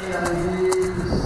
Yeah,